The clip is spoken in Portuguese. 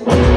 Música